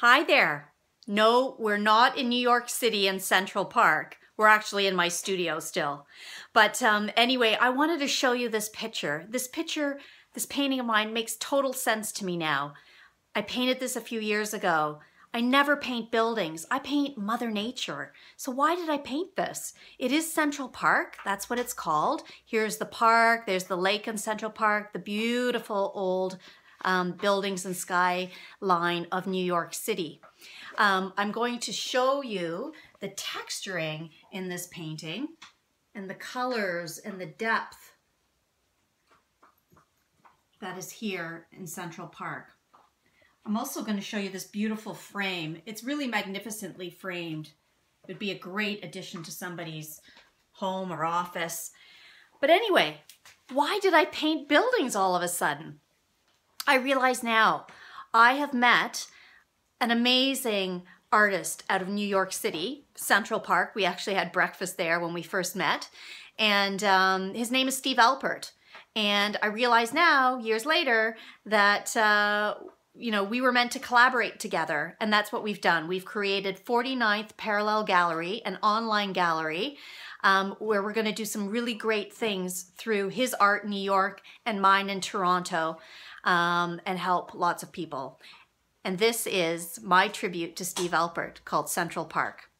Hi there. No, we're not in New York City in Central Park. We're actually in my studio still. But um, anyway, I wanted to show you this picture. This picture, this painting of mine makes total sense to me now. I painted this a few years ago. I never paint buildings. I paint Mother Nature. So why did I paint this? It is Central Park. That's what it's called. Here's the park. There's the lake in Central Park, the beautiful old um, buildings and skyline of New York City. Um, I'm going to show you the texturing in this painting and the colors and the depth that is here in Central Park. I'm also going to show you this beautiful frame. It's really magnificently framed. It would be a great addition to somebody's home or office. But anyway, why did I paint buildings all of a sudden? I realize now I have met an amazing artist out of New York City, Central Park. We actually had breakfast there when we first met. And um, his name is Steve Alpert. And I realize now, years later, that uh, you know, we were meant to collaborate together, and that's what we've done. We've created 49th Parallel Gallery, an online gallery, um, where we're going to do some really great things through his art in New York and mine in Toronto um, and help lots of people. And this is my tribute to Steve Alpert called Central Park.